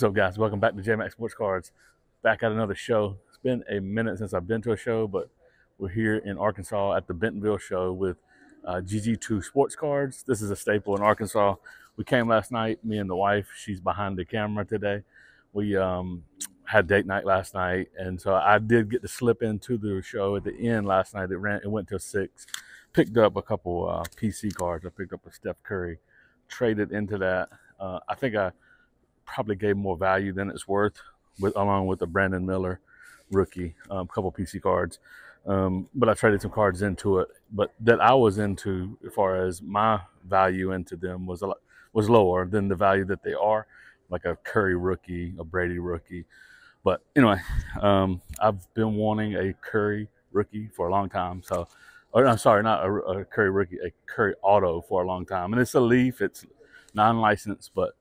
What's up, guys? Welcome back to JMac Sports Cards. Back at another show. It's been a minute since I've been to a show, but we're here in Arkansas at the Bentonville show with uh, GG2 Sports Cards. This is a staple in Arkansas. We came last night, me and the wife. She's behind the camera today. We um, had date night last night, and so I did get to slip into the show at the end last night. It ran, it went till six. Picked up a couple uh, PC cards. I picked up a Steph Curry, traded into that. Uh, I think I probably gave more value than it's worth, with along with the Brandon Miller rookie, a um, couple PC cards. Um, but I traded some cards into it. But that I was into, as far as my value into them, was a lot, was lower than the value that they are, like a Curry rookie, a Brady rookie. But anyway, um, I've been wanting a Curry rookie for a long time. So, or I'm sorry, not a, a Curry rookie, a Curry auto for a long time. And it's a Leaf. It's non-licensed, but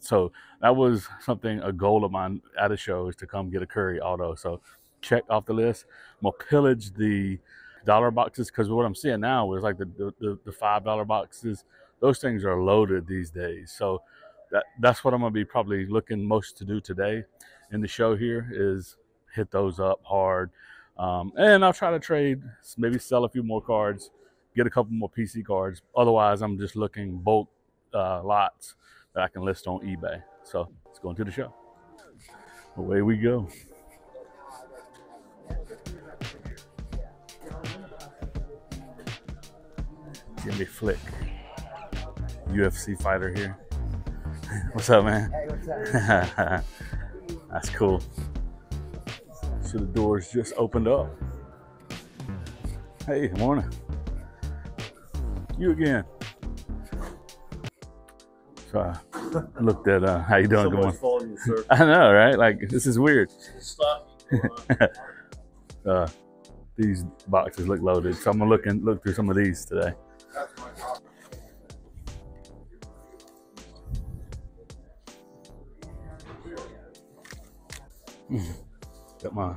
so that was something a goal of mine at a show is to come get a Curry auto. So check off the list. I'm gonna pillage the dollar boxes because what I'm seeing now is like the the, the five dollar boxes. Those things are loaded these days. So that that's what I'm gonna be probably looking most to do today in the show here is hit those up hard. Um, and I'll try to trade, maybe sell a few more cards, get a couple more PC cards. Otherwise, I'm just looking bulk uh, lots that I can list on eBay. So let's go into the show. Away we go. Jimmy Flick, UFC fighter here. What's up, man? Hey, what's up? That's cool. So the doors just opened up. Hey, morning. You again. So I looked at uh, how you doing? Going? You, I know, right? Like this is weird. uh, these boxes look loaded, so I'm gonna look and look through some of these today. Got my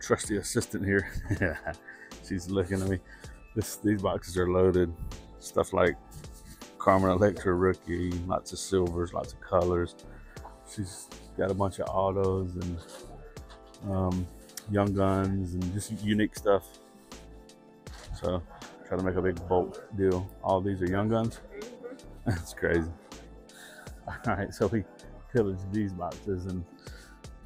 trusty assistant here. She's looking at me. This these boxes are loaded. Stuff like Carmen Electra rookie, lots of silvers, lots of colors. She's got a bunch of autos and um, young guns and just unique stuff. So try to make a big bulk deal. All these are young guns. That's crazy. All right, so we pillaged these boxes and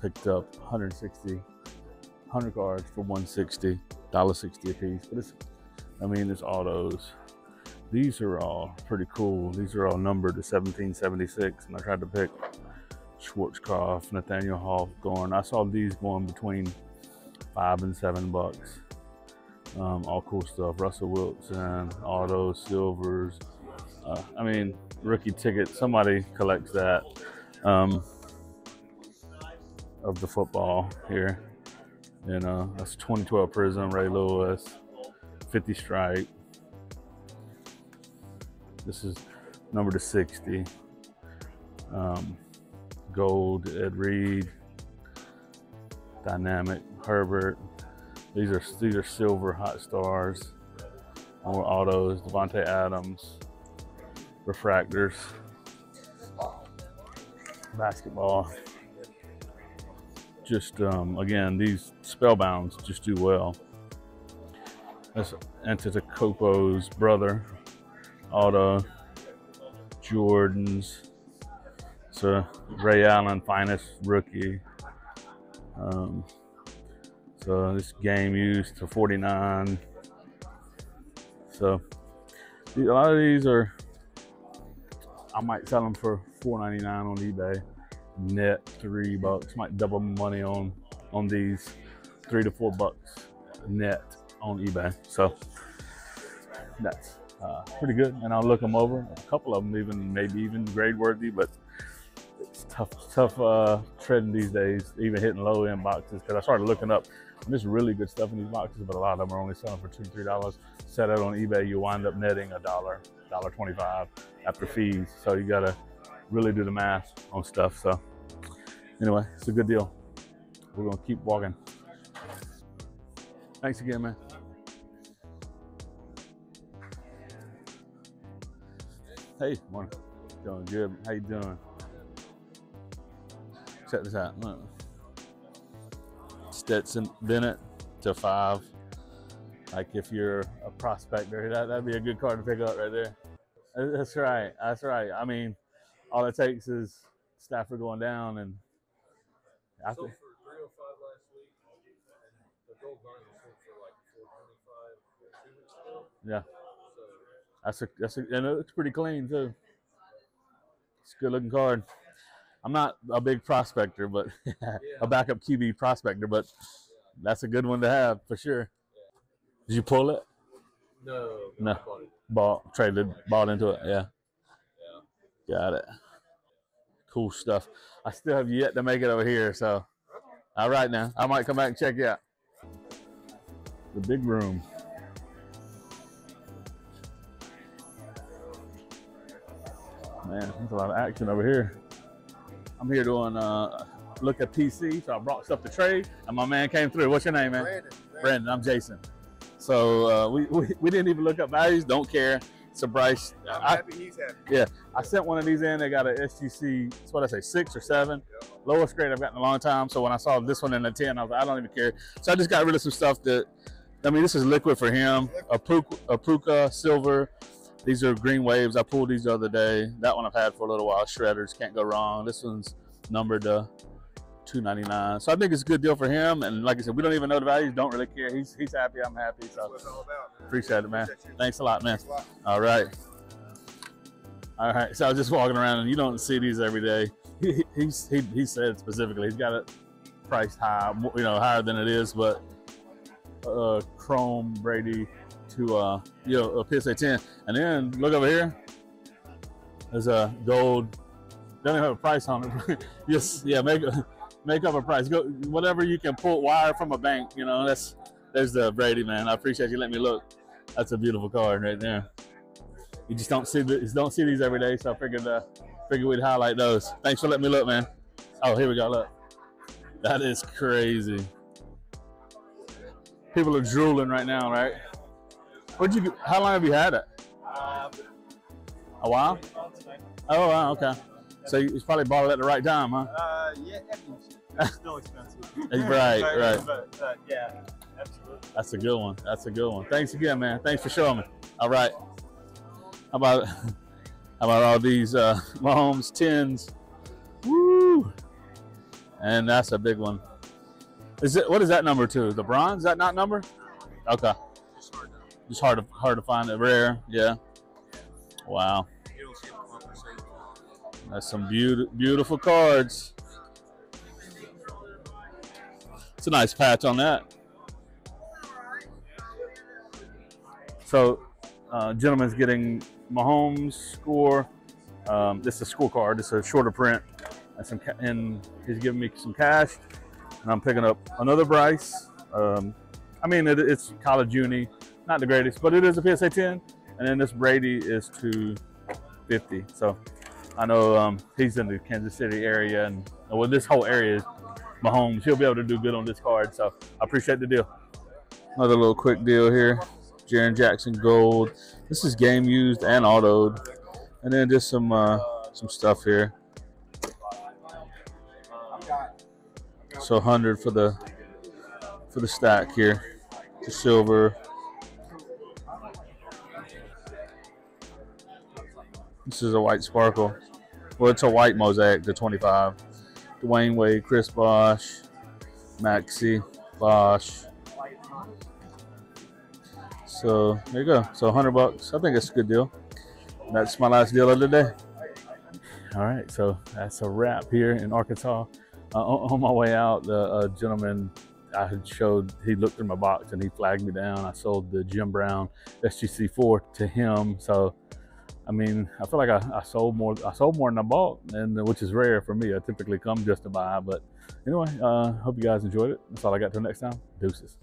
picked up 160, 100 cards for 160, $1.60 a piece. But it's, I mean, it's autos. These are all pretty cool. These are all numbered to 1776, and I tried to pick Schwarzkopf, Nathaniel Hawthorne. I saw these going between five and seven bucks. Um, all cool stuff. Russell Wilson, autos, silvers. Uh, I mean, rookie ticket. Somebody collects that um, of the football here. And uh, that's 2012 Prizm, Ray Lewis, 50 stripe. This is number to 60. Um, gold, Ed Reed, Dynamic, Herbert. These are these are silver hot stars. More autos, Davante Adams, refractors, basketball. Just um, again, these spellbounds just do well. That's Antetokounmpo's brother, auto Jordans. So Ray Allen finest rookie. Um, so this game used to 49. So a lot of these are, I might sell them for 4.99 on eBay. Net three bucks. Might double money on on these, three to four bucks net on eBay. So that's uh, pretty good. And I'll look them over. A couple of them even maybe even grade worthy, but it's tough, tough uh, trading these days, even hitting low end boxes. Because I started looking up, and there's really good stuff in these boxes, but a lot of them are only selling for two, three dollars. Set out on eBay, you wind up netting a dollar, dollar twenty-five after fees. So you gotta really do the math on stuff. So anyway, it's a good deal. We're gonna keep walking. Thanks again, man. Hey, morning. Doing good. How you doing? check this out. Look. Stetson Bennett to five. Like if you're a prospector, that, that'd be a good card to pick up right there. That's right. That's right. I mean, all it takes is Stafford going down and I think. for 305 last week, and the gold for like 425 two weeks ago. Yeah. That's a that's a and it looks pretty clean too. It's a good looking card. I'm not a big prospector, but a backup QB prospector, but that's a good one to have for sure. Did you pull it? No. No. Bought, traded, bought into it. Yeah. Yeah. Got it. Cool stuff. I still have yet to make it over here, so. All right now. I might come back and check you out. The big room. Man, there's a lot of action over here. I'm here doing uh, look at PC, so I brought stuff to trade, and my man came through. What's your name, man? Brandon. Brandon. I'm Jason. So uh, we, we, we didn't even look up values. Don't care. So Bryce, I'm I, happy he's happy. Yeah, I sent one of these in. They got a SGC. That's what I say, six or seven. Lowest grade I've gotten in a long time. So when I saw this one in the ten, I was like, I don't even care. So I just got rid of some stuff that. I mean, this is liquid for him. A puka, a puka silver. These are green waves. I pulled these the other day. That one I've had for a little while. Shredders can't go wrong. This one's numbered to 299 So I think it's a good deal for him. And like I said, we don't even know the values. Don't really care. He's he's happy. I'm happy. So about, appreciate it, man. Thanks a lot, man. Lot. All right. All right. So I was just walking around, and you don't see these every day. He, he's he, he said specifically he's got it priced high, you know, higher than it is, but uh, Chrome Brady to uh, you know a PSA 10, and then look over here. There's a gold. Doesn't have a price on it. yes, yeah, make make up a price. Go whatever you can pull wire from a bank. You know, that's there's the Brady man. I appreciate you letting me look. That's a beautiful card right there. You just don't see the, don't see these every day, so I figured uh, figured we'd highlight those. Thanks for letting me look, man. Oh, here we go. Look, that is crazy. People are drooling right now, right? Where'd you? How long have you had it? a while. Oh, wow, okay. So you probably bought it at the right time, huh? Uh, yeah, still expensive. right, right. But, uh, yeah, absolutely. That's a good one. That's a good one. Thanks again, man. Thanks for showing me. All right. How about how about all these uh, Mahomes tens? Woo! And that's a big one. Is it what is that number two? The bronze? Is that not number? Okay. It's hard to hard to find it. Rare, yeah. Wow. That's some beautiful beautiful cards. It's a nice patch on that. So, uh, gentleman's getting Mahomes score. Um, this is a school card. It's a shorter print, and some and he's giving me some cash, and I'm picking up another Bryce. Um, I mean, it, it's college uni not the greatest, but it is a PSA 10. And then this Brady is 250. So I know um, he's in the Kansas City area, and well, this whole area is Mahomes. He'll be able to do good on this card. So I appreciate the deal. Another little quick deal here. Jaren Jackson Gold. This is game used and autoed. And then just some uh, some stuff here. So 100 for the for the stack here. The silver, This is a white sparkle. Well, it's a white mosaic, the 25. Dwyane Wade, Chris Bosh, Maxi, Bosh. So there you go. So 100 bucks. I think it's a good deal. That's my last deal of the day. All right, so that's a wrap here in Arkansas. Uh, on, on, my way out, the uh, gentleman I had showed, he looked through my box and he flagged me down. I sold the Jim Brown SGC4 to him. So I mean, I feel like I, I, sold more. I sold more than I bought, and which is rare for me. I typically come just to buy. But anyway, uh, hope you guys enjoyed it. That's all I got till next time. Deuces.